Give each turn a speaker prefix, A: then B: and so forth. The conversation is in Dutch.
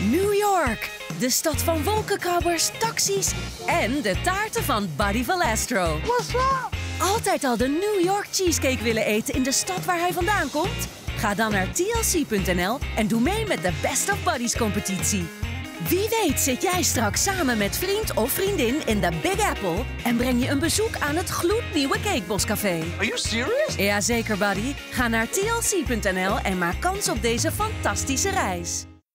A: New York, de stad van wolkenkrabbers, taxis en de taarten van Buddy Valastro.
B: What's up?
A: Altijd al de New York cheesecake willen eten in de stad waar hij vandaan komt? Ga dan naar tlc.nl en doe mee met de Best of Buddies competitie. Wie weet zit jij straks samen met vriend of vriendin in de Big Apple en breng je een bezoek aan het gloednieuwe Cakeboscafé.
B: Are you serious?
A: Jazeker, buddy. Ga naar tlc.nl en maak kans op deze fantastische reis.